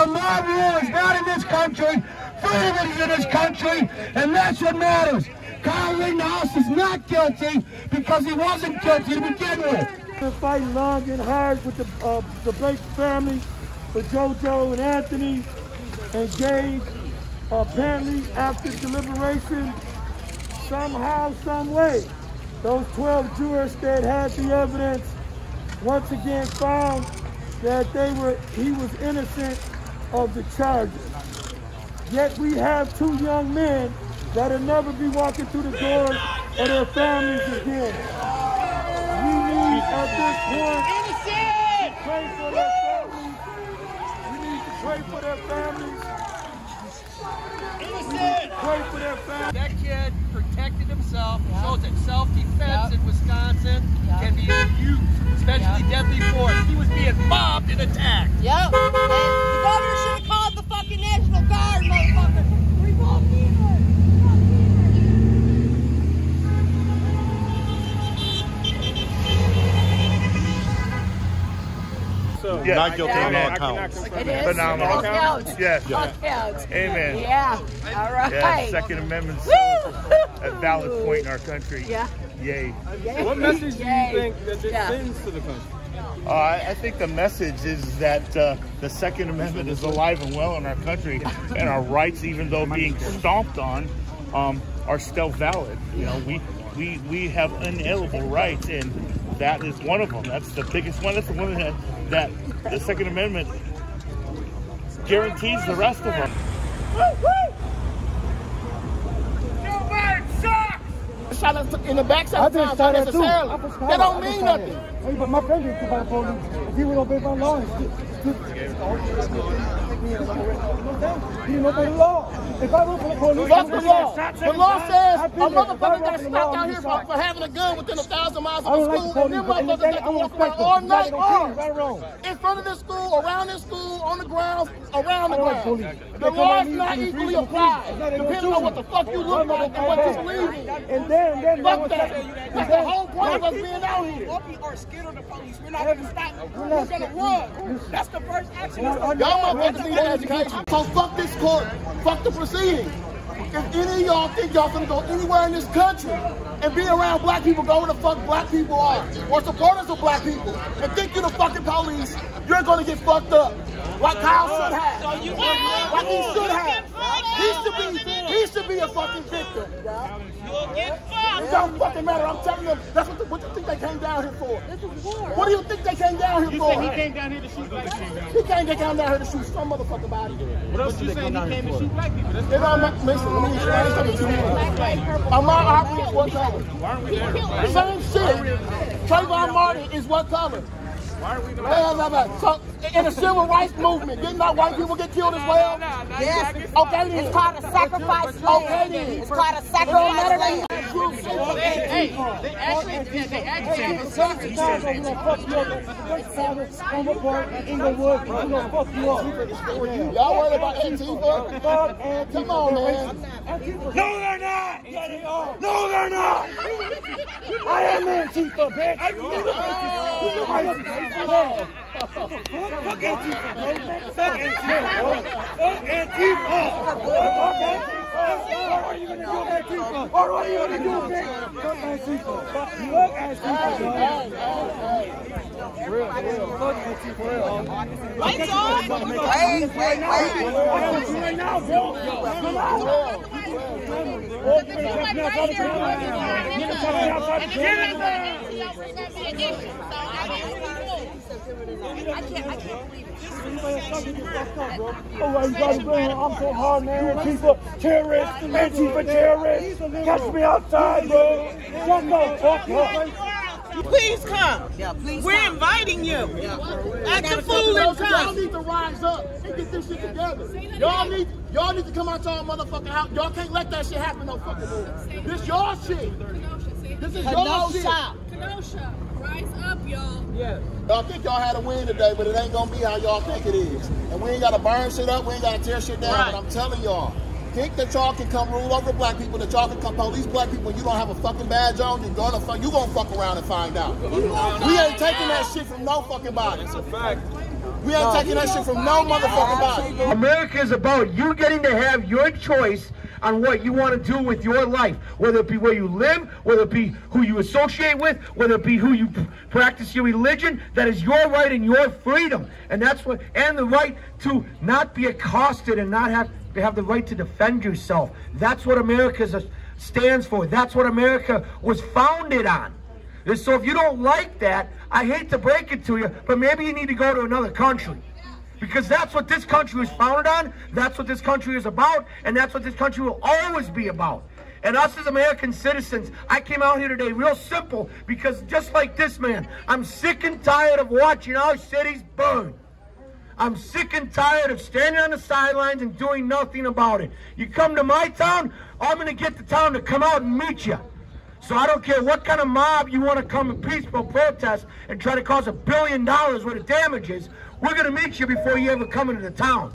The mob rule is not in this country. Freedom is in this country, and that's what matters. Kyle Rittenhouse is not guilty because he wasn't guilty to begin with. Been fighting long and hard with the uh, the Blake family, for JoJo and Anthony and Gaige. apparently, after deliberation, somehow, some way, those 12 jurors that had the evidence once again found that they were he was innocent of the charges. Yet we have two young men that'll never be walking through the doors of their families again. We need at this point to pray for their families. We need to pray for their families. We need to pray for their families. That kid protected himself. It shows that self-defense in Wisconsin can be used, especially deadly force. He was being mobbed and attacked. Yep. And the governor should have called the fucking National Guard, motherfucker. Revolt people. Yes. Not guilty on all counts. It is. Phenomenal. All counts. Yes. All counts. Amen. Yeah. All right. Yeah, Second Amendment's a valid point in our country. Yeah. Yay. Yay. What message do you Yay. think that this Yeah. sends to the country? Uh, I, I think the message is that uh, the Second Amendment is alive and well in our country, and our rights, even though being stomped on, um, are still valid. You know, we we we have unalienable rights, and that is one of them. That's the biggest one. That's the one that that the Second Amendment guarantees the rest of them. Shot us in the back I've been shot at too. necessarily. I've been shot That don't mean nothing. Hey, but my friend didn't come by the police. He would obey my law, he didn't the law. If I run for the police, Fuck the law. The law says a I've been there. If I motherfucker got stopped out here for, for having a gun within a thousand miles of a school, and them in motherfuckers got to walk around all night right. In front of the school, around the school, on the grounds, around the grounds. The law is not equally applied, free. It's not depending on what the fuck you look like and what you believe in. And then, then, Fuck that. That's the whole point of us being out here. We are scared of the police. We're not going to stop. We're We're going to run. That's the first action. Y'all motherfuckers need education. So fuck this court. Fuck the proceeding. If any of y'all think y'all gonna go anywhere in this country and be around black people, go where the fuck black people are, or supporters of black people, and think you're the fucking police, you're gonna get fucked up. Like Kyle uh, should have. Like he should have. He should be he should be a fucking victim. It don't fucking matter. I'm telling them that's what the, what you think they came down here for. What do you think they came down here for? He came down here to shoot black people. He can't get down here to shoot some motherfucking body. What else you saying? He came to shoot black people. That's They don't make, listen, let me explain something to you. Ahmaud Arbery is what color? why aren't we there? Same shit. Trayvon Martin is what color? Why are we the Blah, blah, blah. So, in the civil rights movement, did not white people get killed as well? Yes. Okay then. It's called a sacrifice Okay then. It's called a It don't matter sacrifice that land. you Hey, they actually, they actually said Chicago, we're gonna fuck you up. Chicago, Homer Englewood, we're gonna fuck you up. Y'all worried about Antifa? Come on, man. No, they're not. Yeah, they are. No, they're not. I am Antifa, bitch. I am Antifa. Fuck Antifa, bro. Fuck Antifa. Fuck Antifa. Fuck Antifa. What are you gonna do, Antifa? What are you gonna do, bitch? Fuck Antifa. Fuck Antifa, bro. Real, real. Fuck Antifa. Lights on. Wait, wait, wait. I am right now, bro. Come on. Oh, why you gotta go? I'm so hard, man. Antifa terrorists, Antifa terrorists. Catch me outside, bro. Shut the fuck up. Please come. Yeah, please. We're come. inviting you. At the fool and Y'all need to rise up and get this shit together. Y'all need y'all need to come out to our motherfucking house. Y'all can't let that shit happen no fucking more. This y'all shit. This is y'all shit. Kenosha. Kenosha, rise up, y'all. Y'all think y'all had a win today, but it ain't gonna be how y'all think it is. And we ain't gotta burn shit up, we ain't gotta tear shit down, Right. but I'm telling y'all, think that y'all can come rule over black people, that y'all can come police black people, and you don't have a fucking badge on, you're gonna fuck, you gonna fuck around and find out. We ain't taking that shit from no fucking body. It's a fact. We ain't taking that shit from no motherfucking body. America is about you getting to have your choice on what you want to do with your life, whether it be where you live, whether it be who you associate with, whether it be who you practice your religion. That is your right and your freedom, and that's what, and the right to not be accosted and not have to have the right to defend yourself. That's what America stands for. That's what America was founded on. And so if you don't like that, I hate to break it to you, but maybe you need to go to another country. Because that's what this country was founded on, that's what this country is about, and that's what this country will always be about. And us as American citizens, I came out here today real simple because just like this man, I'm sick and tired of watching our cities burn. I'm sick and tired of standing on the sidelines and doing nothing about it. You come to my town, I'm going to get the town to come out and meet you. So I don't care what kind of mob you want to come in peaceful protest and try to cause a billion dollars worth of damages. We're going to meet you before you ever come into the town.